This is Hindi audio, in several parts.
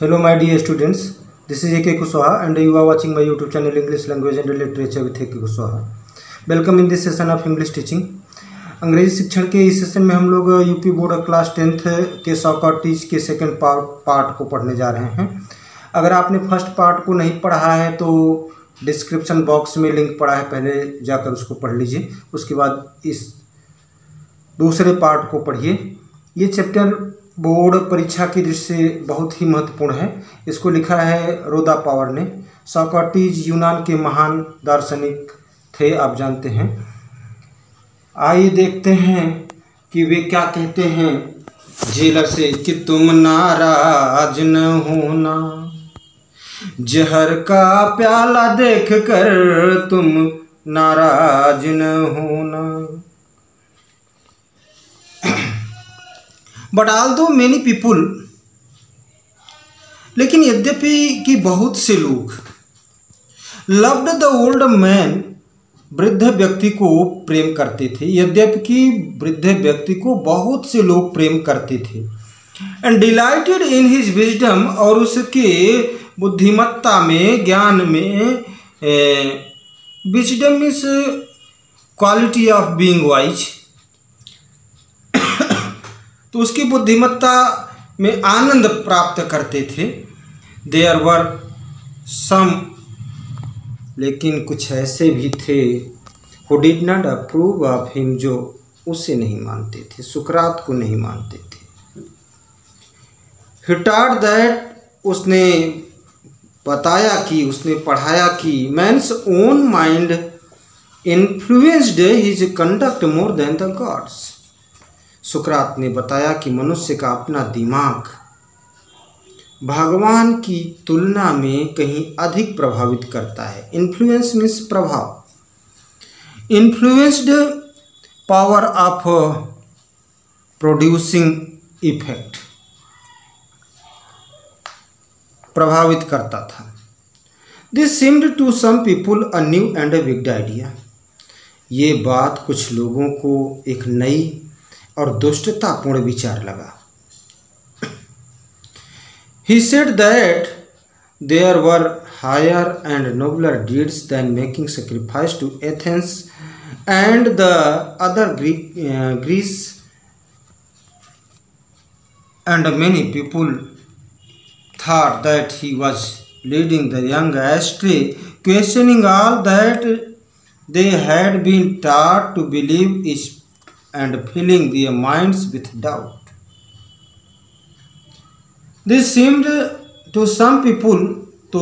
Hello my dear students this is A K Kushwaha and you are watching my YouTube channel English language and literature with A K Kushwaha welcome in this session of English teaching अंग्रेज़ी शिक्षण के इस सेशन में हम लोग यूपी बोर्ड क्लास टेंथ के सॉकर टीच के सेकेंड पार्ट को पढ़ने जा रहे हैं। अगर आपने फ़र्स्ट पार्ट को नहीं पढ़ा है तो डिस्क्रिप्शन बॉक्स में लिंक पड़ा है, पहले जाकर उसको पढ़ लीजिए। उसके बाद इस दूसरे पार्ट को पढ़िए। ये चैप्टर बोर्ड परीक्षा की दृष्टि से बहुत ही महत्वपूर्ण है। इसको लिखा है रोदा पावर ने। सॉक्रेटिस यूनान के महान दार्शनिक थे, आप जानते हैं। आइए देखते हैं कि वे क्या कहते हैं। जेलर से कि तुम नाराज़ न होना, जहर का प्याला देख कर तुम नाराज़ न होना। बट आल दो मैनी पीपुल लेकिन यद्यपि कि बहुत से लोग लव्ड द ओल्ड मैन वृद्ध व्यक्ति को प्रेम करते थे, यद्यपि कि वृद्ध व्यक्ति को बहुत से लोग प्रेम करते थे and delighted in his wisdom और उसके बुद्धिमत्ता में, ज्ञान में wisdom is quality of being wise तो उसकी बुद्धिमत्ता में आनंद प्राप्त करते थे। देयर वर सम, लेकिन कुछ ऐसे भी थे who did not approve of him जो उसे नहीं मानते थे, सुकरात को नहीं मानते थे। हिटार्ड दैट उसने बताया कि, उसने पढ़ाया कि man's own mind influenced his conduct more than the gods सुकरात ने बताया कि मनुष्य का अपना दिमाग। भगवान की तुलना में कहीं अधिक प्रभावित करता है। इन्फ्लुएंस मीन्स प्रभाव। Influenced power of producing effect प्रभावित करता था। This seemed to some people a new and a big idea ये बात कुछ लोगों को एक नई और दुष्टतापूर्ण विचार लगा He said that there were higher and nobler deeds than making sacrifice Athens and the other Greek, uh, and many people thought that he was leading the young astray, questioning all that they had been taught to believe is and filling their minds with doubt. This seemed to some people तो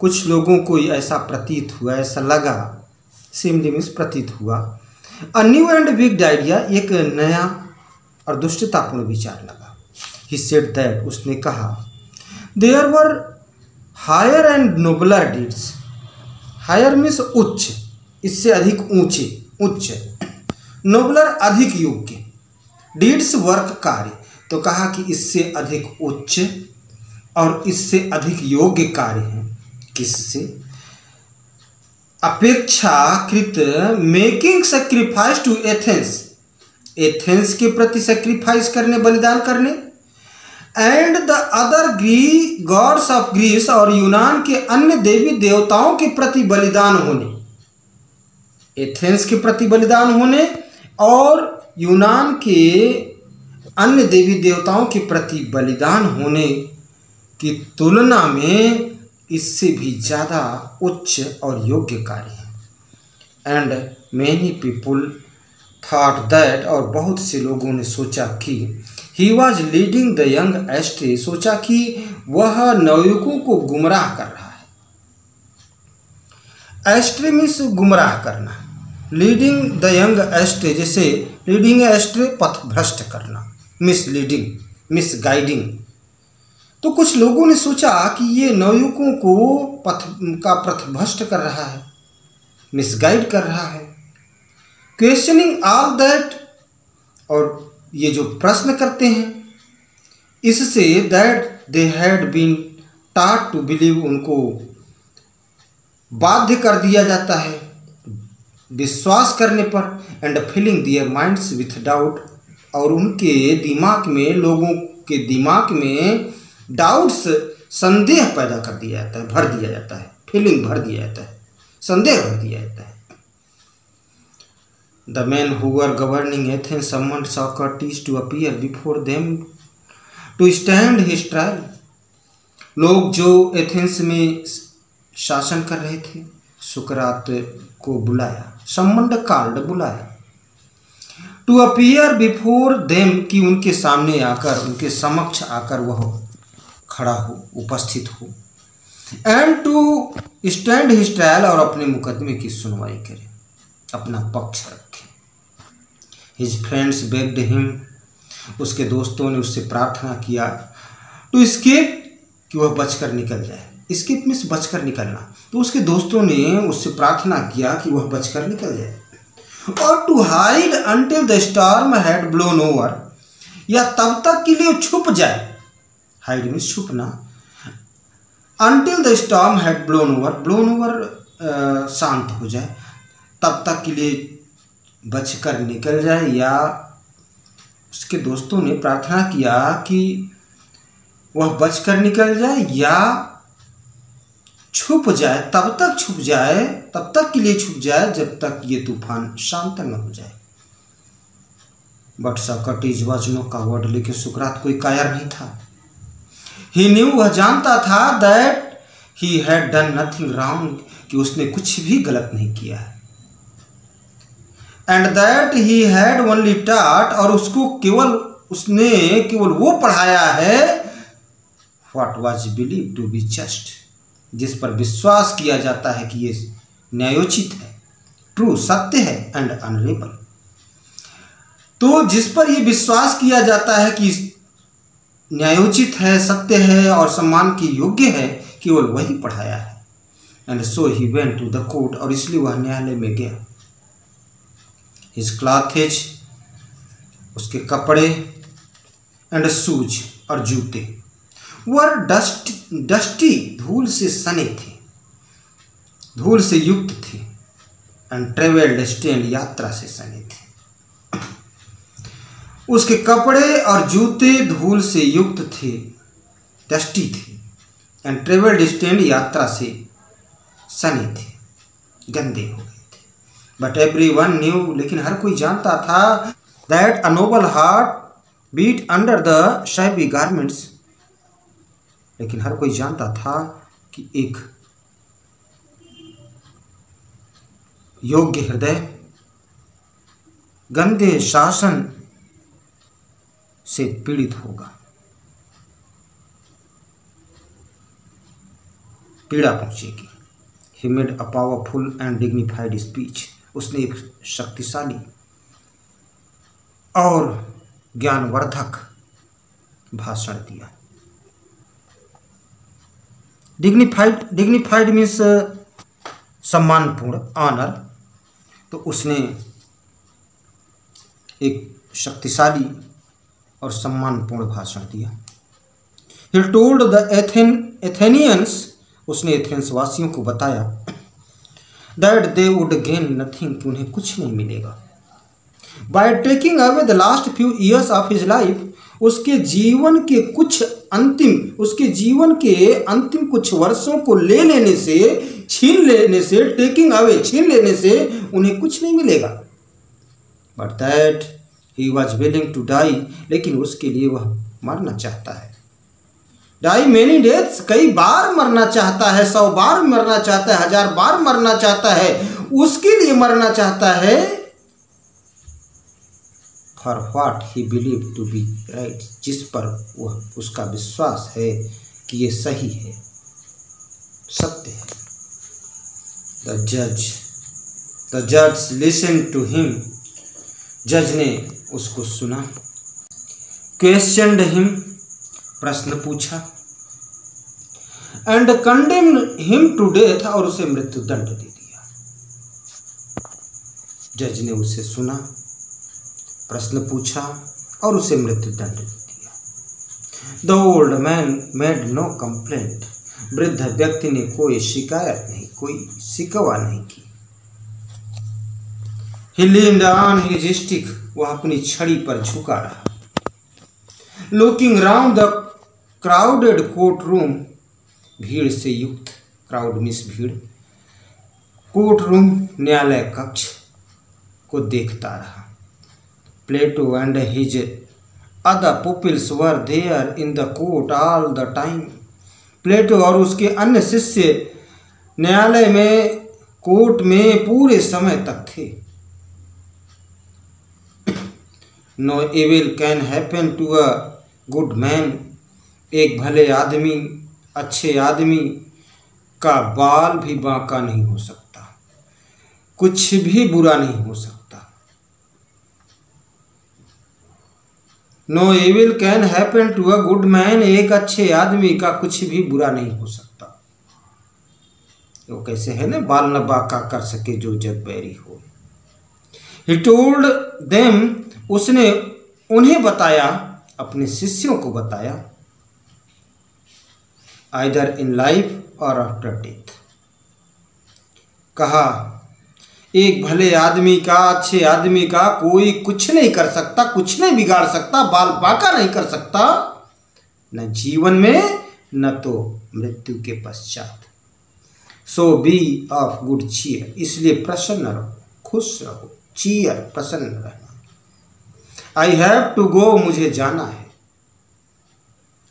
कुछ लोगों को ऐसा प्रतीत हुआ, ऐसा लगा। सीम्ड मीन्स प्रतीत हुआ। A new and big idea एक नया और दुष्टतापूर्ण विचार लगा। ही सेड दैट उसने कहा there were higher and nobler deeds higher means उच्च, इससे अधिक ऊँचे, उच्च। नोबलर अधिक योग्य। डीड्स वर्क कार्य। तो कहा कि इससे अधिक उच्च और इससे अधिक योग्य कार्य है। किससे? अपेक्षाकृत making sacrifice to Athens. Athens के प्रति सेक्रीफाइस करने, बलिदान करने। एंड द अदर ग्री गॉड्स ऑफ़ ग्रीस और यूनान के अन्य देवी देवताओं के प्रति बलिदान होने। एथेंस के प्रति बलिदान होने और यूनान के अन्य देवी देवताओं के प्रति बलिदान होने की तुलना में इससे भी ज़्यादा उच्च और योग्य कार्य है। And many people thought that और बहुत से लोगों ने सोचा कि he was leading the young astray सोचा कि वह नवयुवकों को गुमराह कर रहा है। एस्ट्रे मीन्स गुमराह करना। लीडिंग द यंग एस्ट्रे जैसे लीडिंग एस्ट्रे पथ भ्रष्ट करना मिसलीडिंग मिसगाइडिंग तो कुछ लोगों ने सोचा कि ये नवयुवकों को पथ का पथभ्रष्ट कर रहा है मिसगाइड कर रहा है। क्वेश्चनिंग ऑल दैट और ये जो प्रश्न करते हैं, इससे that they had been taught to believe उनको बाध्य कर दिया जाता है। विश्वास करने पर and filling their minds with doubt और उनके दिमाग में, लोगों के दिमाग में डाउट्स संदेह पैदा कर दिया जाता है, भर दिया जाता है फीलिंग भर दिया जाता है, संदेह भर दिया जाता है। The men who were governing Athens summoned Socrates to appear before them to stand his trial लोग जो एथेंस में शासन कर रहे थे, सुकरात को बुलाया। सम्मंड कार्ड बुलाया टू अपियर बिफोर देम कि उनके सामने आकर, उनके समक्ष आकर वह खड़ा हो, उपस्थित हो। And to stand his trial और अपने मुकदमे की सुनवाई करे। अपना पक्ष रखे। हिज फ्रेंड्स बेग्ड हिम उसके दोस्तों ने उससे प्रार्थना किया। टू स्केप कि वह बचकर निकल जाए। स्केप मीन्स बचकर निकलना। तो उसके दोस्तों ने उससे प्रार्थना किया कि वह बचकर निकल जाए। और to hide until the storm had blown over या तब तक के लिए छुप जाए। Hide means छुपना। Until the storm had blown over blown over शांत हो जाए। तब तक के लिए बचकर निकल जाए, या उसके दोस्तों ने प्रार्थना किया कि वह बचकर निकल जाए, या छुप जाए, तब तक छुप जाए, तब तक के लिए छुप जाए जब तक ये तूफ़ान शांत न हो जाए। बट सकटीज वजनों का वर्ड लेकिन सुकरात कोई कायर नहीं था। ही न्यू वह जानता था that he had done nothing wrong कि उसने कुछ भी गलत नहीं किया है। And that he had only taught और उसको केवल, उसने केवल वो पढ़ाया है what was believe to be just जिस पर विश्वास किया जाता है कि ये न्यायोचित है ट्रू सत्य है एंड अनरेबल तो जिस पर यह विश्वास किया जाता है कि न्यायोचित है, सत्य है और सम्मान के योग्य है, केवल वही पढ़ाया है। And so he went to the court और इसलिए वह न्यायालय में गया। हिज क्लॉथेज उसके कपड़े एंड शूज़ और जूते। वर डस्ट, डस्टी धूल से सने थे, धूल से युक्त थे एंड ट्रेवल्ड स्टैंड यात्रा से सने थे। उसके कपड़े और जूते धूल से युक्त थे, डस्टी थे एंड ट्रेवल्ड स्टैंड यात्रा से सने थे, गंदे हो गए थे। बट एवरी वन न्यू लेकिन हर कोई जानता था that a noble heart beat under the shabby garments लेकिन हर कोई जानता था कि एक योग्य हृदय, गंदे शासन से पीड़ित होगा। पीड़ा पहुंचेगी। He made a powerful and dignified speech उसने एक शक्तिशाली और ज्ञानवर्धक भाषण दिया। डिग्निफाइड डिग्निफाइड मीन्स सम्मानपूर्ण ऑनर तो उसने एक शक्तिशाली और सम्मानपूर्ण भाषण दिया। He told the ethane Athenians उसने एथेंस वासियों को बताया that they would gain nothing कि उन्हें कुछ नहीं मिलेगा। By taking away the last few years of his life उसके जीवन के कुछ अंतिम, उसके जीवन के अंतिम कुछ वर्षों को ले लेने से, छीन लेने से टेकिंग अवे छीन लेने से उन्हें कुछ नहीं मिलेगा। But that he was willing to die लेकिन उसके लिए वह मरना चाहता है। डाई मेनी डेथ्स कई बार मरना चाहता है, सौ बार मरना चाहता है, हज़ार बार मरना चाहता है, उसके लिए मरना चाहता है for what he believe to be right जिस पर वह, उसका विश्वास है कि ये सही है, सत्य है। द जज द जज लिसन टू हिम जज ने उसको सुना। क्वेश्चन हिम प्रश्न पूछा। And condemn him to death और उसे मृत्यु दंड दे दिया। जज ने उसे सुना। प्रश्न पूछा और उसे मृत्यु दंड दिया। The old man made no complaint वृद्ध व्यक्ति ने कोई शिकायत नहीं, कोई शिकवा नहीं की। ही स्टिक वह अपनी छड़ी पर झुका रहा। Looking round the crowded court room भीड़ से युक्त क्राउड मिस भीड़ कोर्ट रूम न्यायालय कक्ष को देखता रहा। Plato and his other pupils were there in the court all the time Plato और उसके अन्य शिष्य न्यायालय में कोर्ट में पूरे समय तक थे। No evil can happen to a good man एक भले आदमी, अच्छे आदमी का बाल भी बांका नहीं हो सकता। कुछ भी बुरा नहीं हो सकता। No evil can happen to a good man एक अच्छे आदमी का कुछ भी बुरा नहीं हो सकता। वो कैसे है ना? बाल न बाका कर सके जो जग बैरी हो। ही टोल्ड देम उसने उन्हें बताया, अपने शिष्यों को बताया either in life or after death कहा एक भले आदमी का, अच्छे आदमी का कोई कुछ नहीं कर सकता, कुछ नहीं बिगाड़ सकता, बाल बाका नहीं कर सकता। न जीवन में, न तो मृत्यु के पश्चात। So be of good cheer इसलिए प्रसन्न रहो, खुश रहो चीयर प्रसन्न रहना। आई हैव टू गो मुझे जाना है।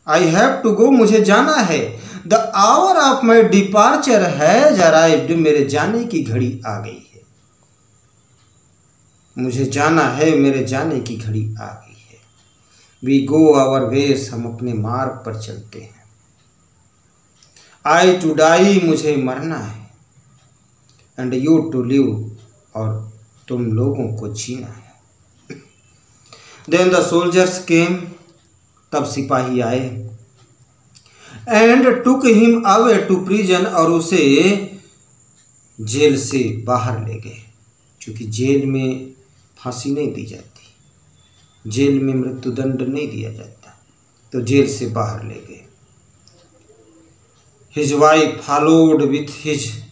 आई हैव टू गो मुझे जाना है। The hour of my departure है, जरा मेरे जाने की घड़ी आ गई। मुझे जाना है, मेरे जाने की घड़ी आ गई है। वी गो आवर वेस हम अपने मार्ग पर चलते हैं। आई टू डाई मुझे मरना है। एंड यू टू लिव और तुम लोगों को जीना है। देन द सोल्जर्स केम तब सिपाही आए। And took him away to prison और उसे जेल से बाहर ले गए। क्योंकि जेल में फांसी नहीं दी जाती। जेल में मृत्युदंड नहीं दिया जाता। तो जेल से बाहर ले गए। His wife followed with his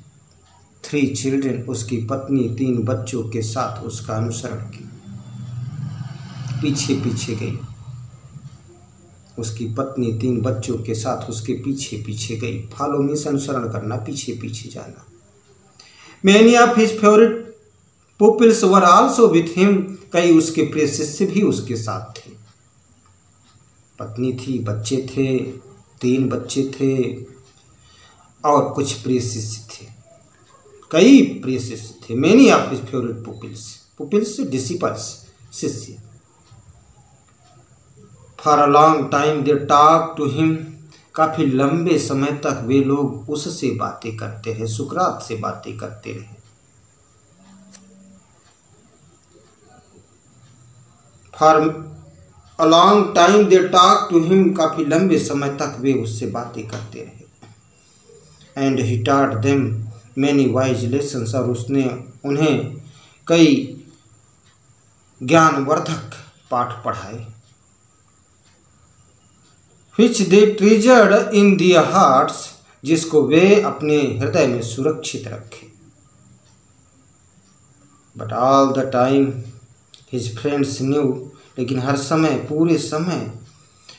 three children उसकी पत्नी, तीन बच्चों के साथ उसका अनुसरण किया। पीछे पीछे गई। उसकी पत्नी, तीन बच्चों के साथ उसके पीछे पीछे गई। फॉलो मीन्स अनुसरण करना, पीछे पीछे जाना। Many of his favourite pupils were also with him, कई उसके प्रिय शिष्य भी उसके साथ थे। पत्नी थी, बच्चे थे, तीन बच्चे थे, और कुछ प्रिय शिष्य थे। कई प्रिय शिष्य थे many his favourite pupils pupils disciples शिष्य। For a long time they talk to him काफ़ी लंबे समय तक वे लोग उससे बातें करते रहे सुकरात से बातें करते रहे for a long time they talk to him काफ़ी लंबे समय तक वे उससे बातें करते रहे। एंड ही टाट देम मैनी वाइज लेसन और उसने उन्हें कई ज्ञानवर्धक पाठ पढ़ाए। विच दे ट्रीजर्ड इन दियर हार्ट्स जिसको वे अपने हृदय में सुरक्षित रखे। But all the time his friends knew लेकिन हर समय, पूरे समय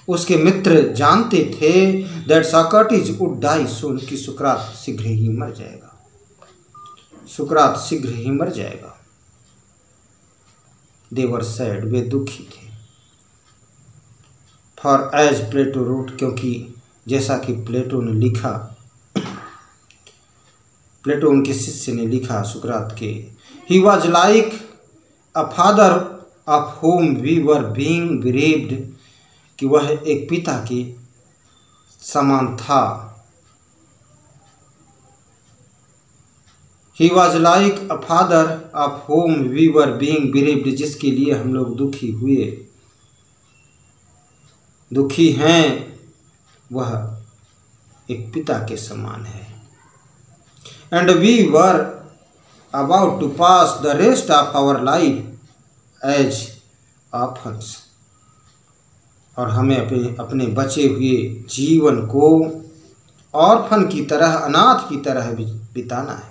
उसके मित्र जानते थे that Socrates would die soon कि सुकरात शीघ्र ही मर जाएगा। सुकरात शीघ्र ही मर जाएगा। देवर सैड वे दुखी थे। फॉर एज प्लेटो रूट क्योंकि जैसा कि प्लेटो ने लिखा प्लेटो उनके शिष्य ने लिखा सुकरात के he was like a father of whom we were being bereaved कि वह एक पिता के समान था। He was like a father of whom we were being bereaved जिसके लिए हम लोग दुखी हुए। दुखी हैं, वह एक पिता के समान है। And we were about to pass the rest of our life as orphans और हमें अपने अपने बचे हुए जीवन को ऑर्फन की तरह, अनाथ की तरह बिताना है।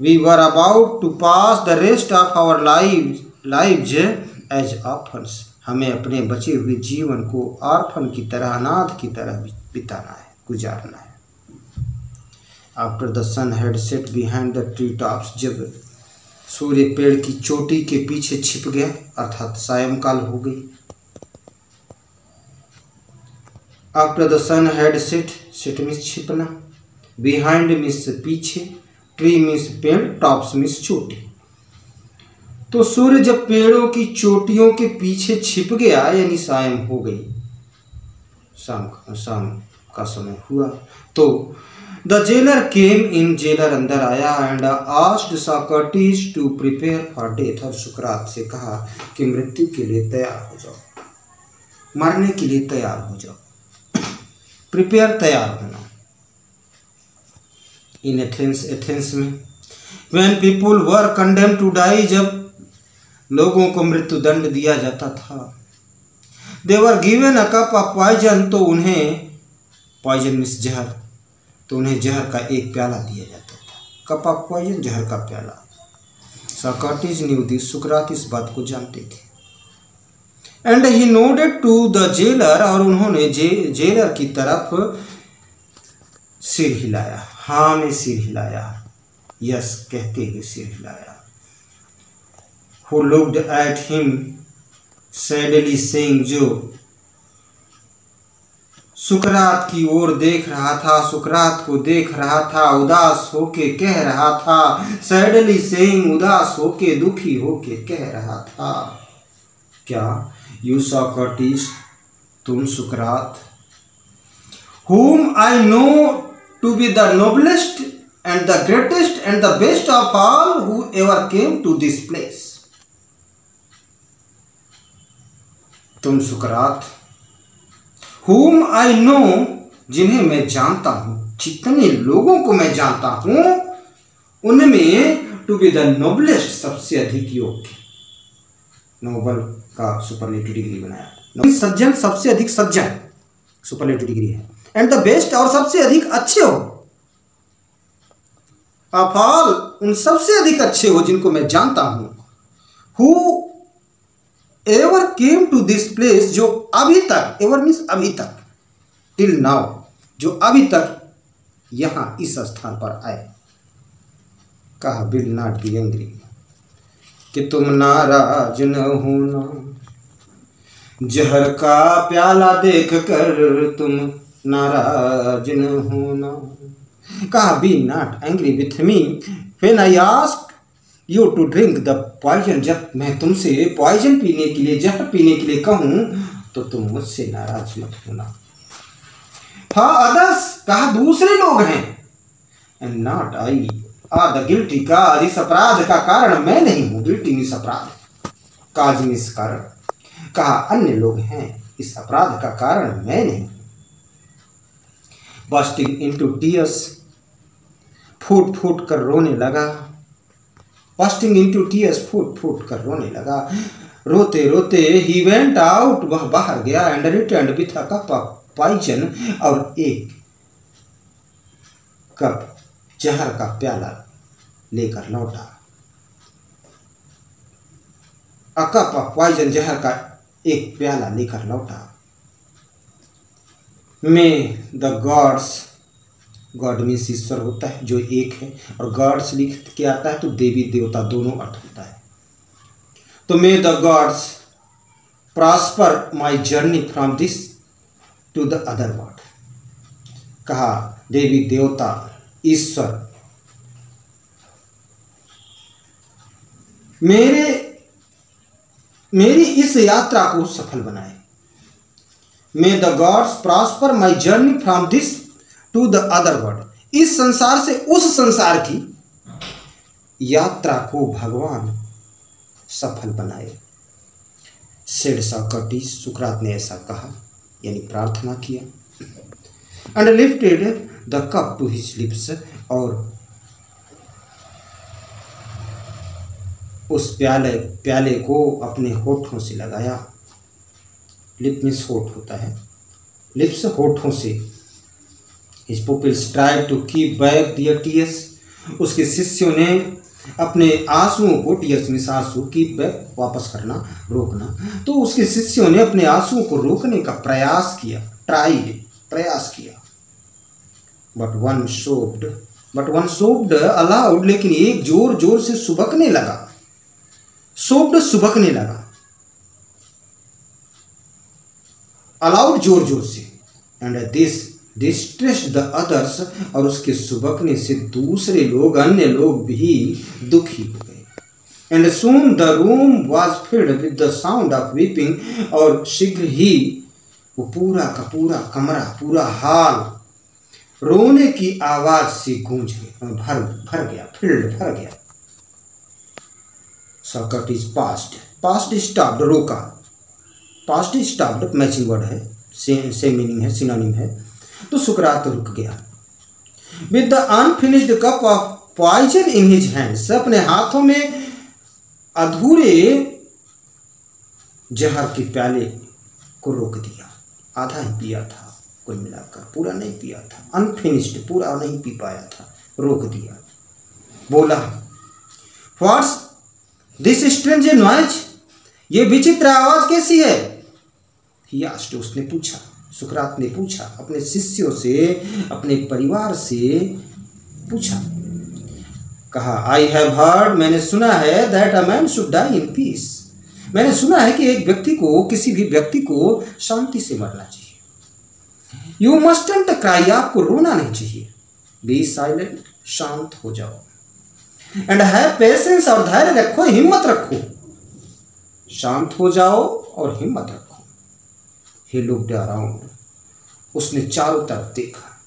We were about to pass the rest of our life life as orphans हमें अपने बचे हुए जीवन को ऑर्फन की तरह, अनाथ की तरह बिताना है, गुजारना है। After the sun had set behind the tree tops जब सूर्य पेड़ की चोटी के पीछे छिप गया, अर्थात सायंकाल हो गई। After the sun had set set means छिपना। Behind means पीछे ट्री मीन्स पेड़ टॉप्स मीन्स चोटी। तो सूर्य जब पेड़ों की चोटियों के पीछे छिप गया, यानी सायं हो गई, शाम शाम का समय हुआ तो the jailer came in jailer अंदर आया and asked Socrates to prepare for death और सुकरात से कहा कि मृत्यु के लिए तैयार हो जाओ मरने के लिए तैयार हो जाओ प्रिपेयर तैयार होना इन एथेंस एथेंस में when people were condemn to die जब लोगों को मृत्यु दंड दिया जाता था they were given a cup of poison तो उन्हें पॉइजन मिस जहर तो उन्हें जहर का एक प्याला दिया जाता था। कप ऑफ़ पॉइजन जहर का प्याला। सॉक्रेटिस न्यू दिस सुकरात इस बात को जानते थे। And he nodded to the jailer और उन्होंने जे जेलर की तरफ़ सिर हिलाया। हाँ में सिर हिलाया। यस, कहते हुए सिर हिलाया। Who looked at him sadly Singh जो सुकरात की ओर देख रहा था, सुकरात को देख रहा था, उदास होके कह रहा था सैडली सेम उदास होके दुखी होके कह रहा था, क्या यू सॉकर्टिस तुम सुकरात? Whom I know to be the noblest and the greatest and the best of all who ever came to this place तुम सुकरात? Whom I know, जिन्हें मैं जानता हूँ, जितने लोगों को मैं जानता हूँ, उनमें टू बी द नोबलेस्ट सबसे अधिक योग्य नोबल का सुपरलेटिव डिग्री बनाया। सज्जन सबसे अधिक सज्जन सुपरलेटिव डिग्री है। एंड द बेस्ट और सबसे अधिक अच्छे हो। अफाल उन सबसे अधिक अच्छे हो जिनको मैं जानता हूँ। Who ever came to this place जो अभी तक एवर मीन्स अभी तक टिल नाउ जो अभी तक यहाँ इस स्थान पर आए। कहा, बिल नॉट बी एंग्री कि तुम नाराज़ न होना। जहर का प्याला देख कर तुम नाराज़ न होना। कहा be not angry with me when I ask you to drink the poison जब मैं तुमसे पॉइजन पीने के लिए जहर पीने के लिए कहूँ तो तुम मुझसे नाराज़ मत होना। हाँ अदर्स कहा दूसरे लोग हैं। And not I are the guilty cause इस अपराध का कारण मैं नहीं हूँ गिल्टी इस अपराध। काज इस कारण। कहा अन्य लोग हैं, इस अपराध का कारण मैं नहीं बस्टिंग इंटू टीयर्स फूट फूट कर रोने लगा। बस्टिंग इंटू टीयर्स फूट फूट कर रोने लगा। रोते रोते ही वेंट आउट वह बाहर गया and return with a cup of poison और एक कप जहर का प्याला लेकर लौटा। अ कप ऑफ़ पॉइजन जहर का एक प्याला लेकर लौटा। May the gods god means ईश्वर होता है, जो एक है। और गॉड्स लिख के आता है? तो देवी, देवता दोनों अर्थ होता है। तो may the gods prosper my journey from this to the other world कहा, देवी, देवता, ईश्वर। मेरे, मेरी इस यात्रा को सफल बनाए। May the gods prosper my journey from this to the other world इस संसार से उस संसार की यात्रा को भगवान सफल बनाए। सेड सॉक्रेटिस सुकरात ने ऐसा कहा, यानी प्रार्थना किया। And lifted the cup to his lips और उस प्याले प्याले को अपने होठों से लगाया। लिप मीन्स होठ होता है। लिप्स होठों से his pupils try to keep back their tears उसके शिष्यों ने अपने आंसुओं को टीयर्स में आँसू की वापस करना, रोकना। तो उसके शिष्यों ने अपने आंसुओं को रोकने का प्रयास किया ट्राइड प्रयास किया। But one sobbed but one sobbed aloud लेकिन एक ज़ोर ज़ोर से सुबकने लगा। सोप्ड सुबकने लगा। अलाउड ज़ोर ज़ोर से and this distress the others और उसके सुबकने से दूसरे लोग, अन्य लोग भी दुखी हो गए। And soon the room was filled with the sound of weeping और शीघ्र ही वो पूरा का पूरा कमरा, पूरा हाल रोने की आवाज़ से गूंज भर भर गया फिल्ड भर गया। सकट इज़ पास्ट पास्ट स्टॉप्ड रोका। पास्ट स्टॉप्ड मैचिंग वर्ड है। सेम सेम मीनिंग है सिनोनिम है। तो सुकरात रुक गया। With the unfinished cup of poison in his hands अपने हाथों में अधूरे जहर के प्याले को रोक दिया। आधा ही पिया था कुल मिलाकर, पूरा नहीं पिया था। अनफिनिश्ड पूरा नहीं पी पाया था, रोक दिया। बोला व्हाट्स दिस स्ट्रेंज नॉइज़ ये विचित्र आवाज़ कैसी है? उसने पूछा सुकरात ने पूछा, अपने शिष्यों से, अपने परिवार से पूछा। कहा आई हैव हर्ड मैंने सुना है that a man should die in peace मैंने सुना है कि एक व्यक्ति को, किसी भी व्यक्ति को शांति से मरना चाहिए। यू मस्टेंट क्राई आपको रोना नहीं चाहिए। बी साइलेंट शांत हो जाओ। एंड हैव पेशेंस और धैर्य रखो, हिम्मत रखो। शांत हो जाओ और हिम्मत रखो। ही लुकड अराउंड उसने चारों तरफ़ देखा।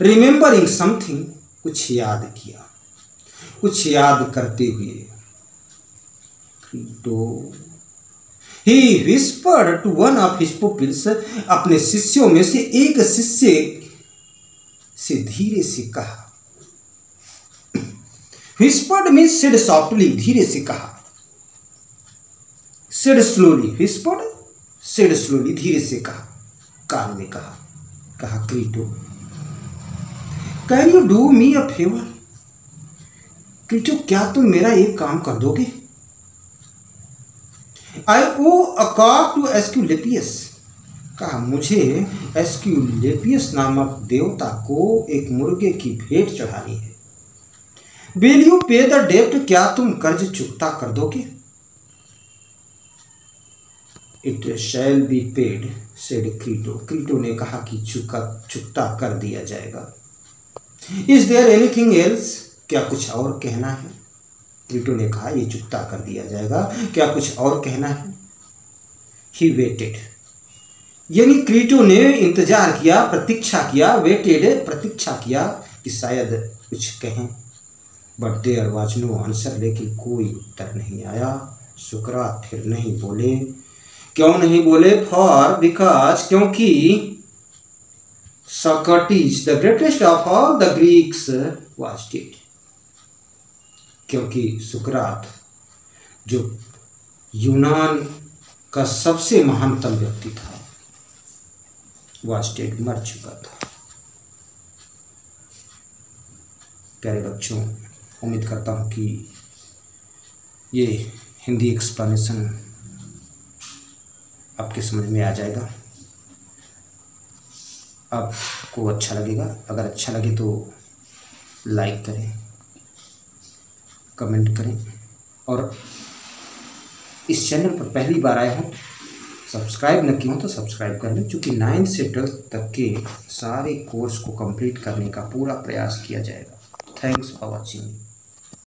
रिमेंबरिंग समथिंग कुछ याद किया। कुछ याद करते हुए। तो ही whispered to one of his pupils अपने शिष्यों में से एक शिष्य से धीरे से कहा। विस्पर्ड मीन सिड सॉफ्टली धीरे से कहा। Said slowly whispered said slowly धीरे से कहा, कान में कहा कहा, Crito can you do me a favour Crito, क्या तुम मेरा एक काम कर दोगे? आई ओ अकॉर्ड टू एस्क्यूलेपियस, कहा, मुझे एस्क्यूलेपियस नामक देवता को एक मुर्गे की भेंट चढ़ानी है। विल यू पे द डेप्ट, क्या तुम कर्ज चुकता कर दोगे? It shall be paid said Crito Crito ने कहा कि चुका चुकता कर दिया जाएगा इज़ देयर एनीथिंग एल्स क्या कुछ और कहना है क्रीटो ने कहा ये चुकता कर दिया जाएगा क्या कुछ और कहना है ही वेटेड यानी क्रीटो ने इंतज़ार किया प्रतीक्षा किया वेटेड प्रतीक्षा किया कि शायद कुछ कहें but there was no answer लेकिन कोई उत्तर नहीं आया शुक्रा फिर नहीं बोले क्यों नहीं बोले? फॉर बिकॉज़ क्योंकि Socrates the greatest of all the Greeks was dead क्योंकि सुकरात, जो यूनान का सबसे महानतम व्यक्ति था वह स्टेट मर चुका था। प्यारे बच्चों, उम्मीद करता हूँ कि ये हिंदी एक्सप्लेनेशन आपके समझ में आ जाएगा। आपको अच्छा लगेगा। अगर अच्छा लगे तो लाइक करें कमेंट करें। और इस चैनल पर पहली बार आए हों सब्सक्राइब न किया हो तो सब्सक्राइब कर लें, क्योंकि नाइन्थ से ट्वेल्थ तक के सारे कोर्स को कंप्लीट करने का पूरा प्रयास किया जाएगा। Thanks for watching